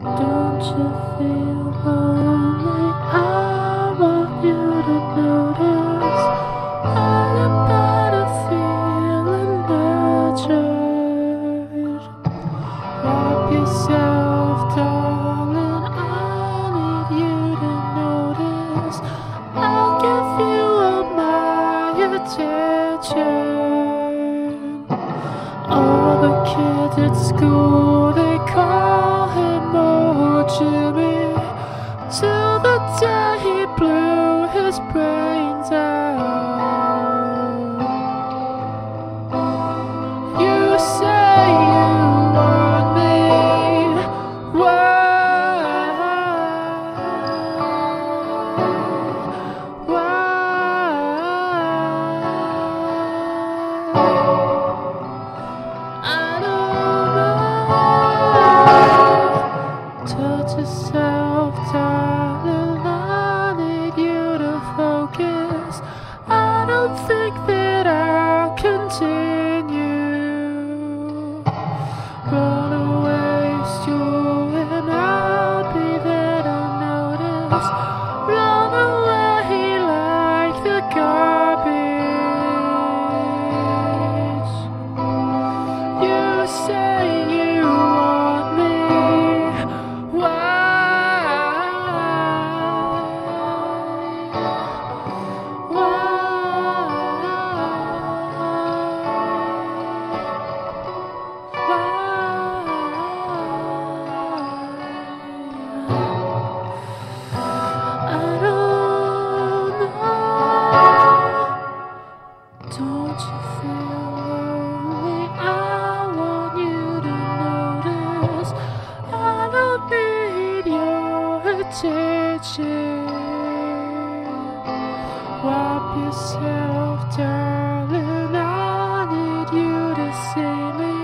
Don't you feel lonely? I want you to notice all about a feeling nurtured. Wrap yourself, darling. I need you to notice. I'll give you all my attention. All the kids at school they call Jimmy. Till the day he blew his brains out. Touch yourself, darling. I need you to focus. I don't think that attention. Wipe yourself, darling. I need you to see me.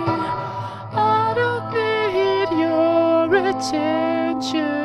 I don't need your attention.